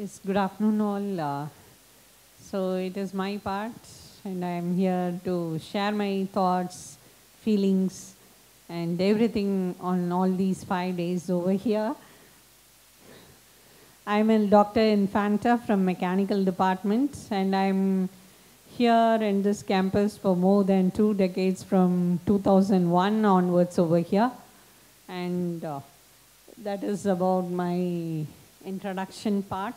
Yes, good afternoon all. Uh, so it is my part and I am here to share my thoughts, feelings and everything on all these five days over here. I'm a doctor Infanta from mechanical department and I'm here in this campus for more than two decades from 2001 onwards over here and uh, that is about my introduction part.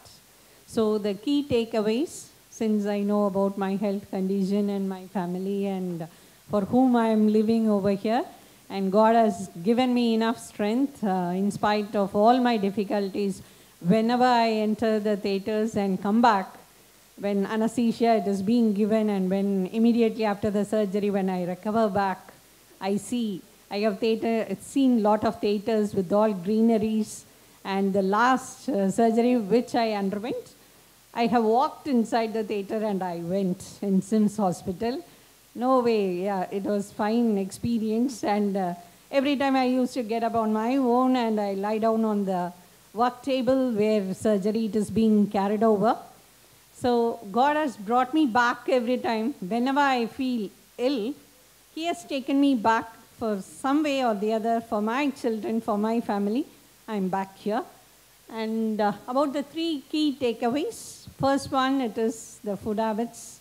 So the key takeaways, since I know about my health condition and my family and for whom I am living over here, and God has given me enough strength uh, in spite of all my difficulties. Whenever I enter the theaters and come back, when anesthesia it is being given and when immediately after the surgery when I recover back, I see, I have theater, seen lot of theaters with all greeneries and the last uh, surgery which I underwent, I have walked inside the theater and I went in SIMS hospital. No way, yeah, it was fine experience and uh, every time I used to get up on my own and I lie down on the work table where surgery is being carried over. So God has brought me back every time. Whenever I feel ill, He has taken me back for some way or the other for my children, for my family. I'm back here. And uh, about the three key takeaways. First one, it is the food habits,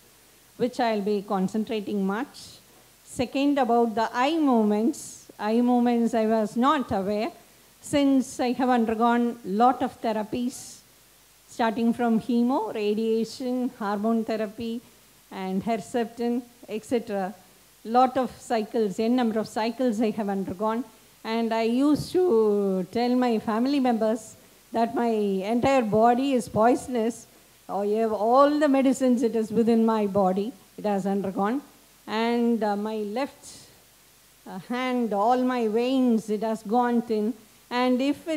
which I'll be concentrating much. Second, about the eye movements. Eye movements I was not aware since I have undergone lot of therapies, starting from chemo, radiation, hormone therapy, and Herceptin, etc. Lot of cycles, n number of cycles I have undergone. And I used to tell my family members that my entire body is poisonous. Or you have all the medicines it is within my body, it has undergone. And uh, my left uh, hand, all my veins, it has gone thin. And if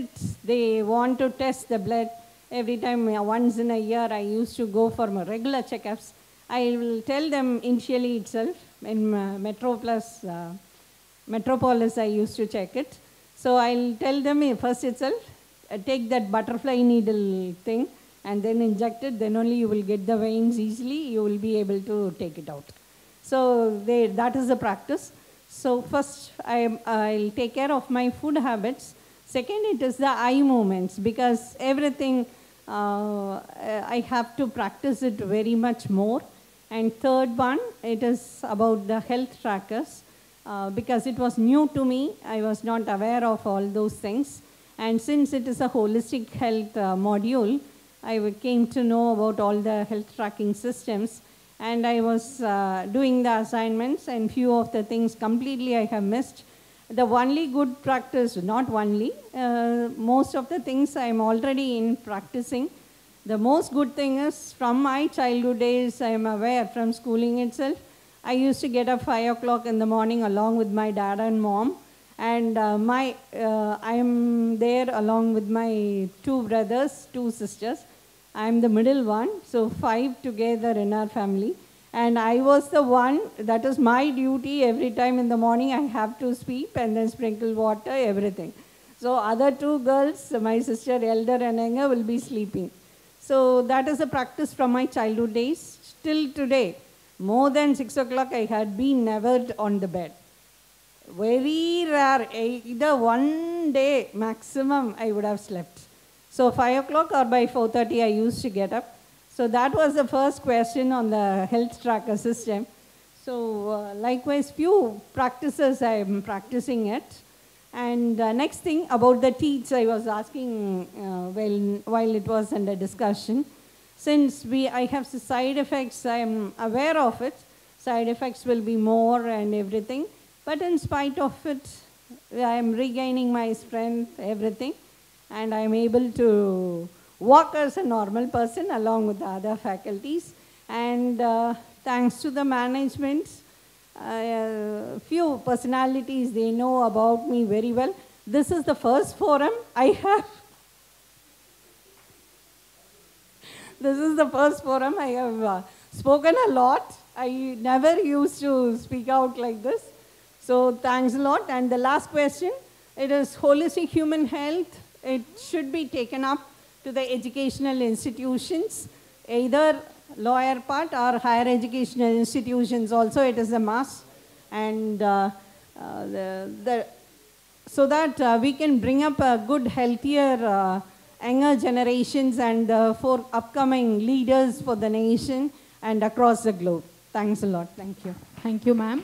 they want to test the blood, every time uh, once in a year I used to go for my regular checkups. I will tell them initially itself in uh, Metro Plus uh, Metropolis, I used to check it. So I'll tell them first itself, uh, take that butterfly needle thing and then inject it, then only you will get the veins easily, you will be able to take it out. So they, that is the practice. So first I, I'll take care of my food habits. Second, it is the eye movements because everything, uh, I have to practice it very much more. And third one, it is about the health trackers. Uh, because it was new to me. I was not aware of all those things. And since it is a holistic health uh, module, I came to know about all the health tracking systems. And I was uh, doing the assignments and few of the things completely I have missed. The only good practice, not only, uh, most of the things I'm already in practicing. The most good thing is from my childhood days, I am aware from schooling itself, I used to get up 5 o'clock in the morning along with my dad and mom. And uh, my, uh, I'm there along with my two brothers, two sisters. I'm the middle one, so five together in our family. And I was the one, that is my duty every time in the morning I have to sweep and then sprinkle water, everything. So other two girls, my sister elder and younger will be sleeping. So that is a practice from my childhood days till today. More than 6 o'clock, I had been never on the bed. Very rare, either one day maximum I would have slept. So 5 o'clock or by 4.30 I used to get up. So that was the first question on the health tracker system. So uh, likewise, few practices I am practicing it. And uh, next thing about the teeth, I was asking uh, while, while it was under discussion since we, I have side effects, I am aware of it, side effects will be more and everything. But in spite of it, I am regaining my strength, everything. And I am able to walk as a normal person along with the other faculties. And uh, thanks to the management, uh, few personalities, they know about me very well. This is the first forum I have this is the first forum I have uh, spoken a lot. I never used to speak out like this. So thanks a lot. And the last question, it is holistic human health. It should be taken up to the educational institutions, either lower part or higher educational institutions also it is a must. And uh, uh, the, the, so that uh, we can bring up a good, healthier uh, younger generations and uh, for upcoming leaders for the nation and across the globe. Thanks a lot. Thank you. Thank you, ma'am.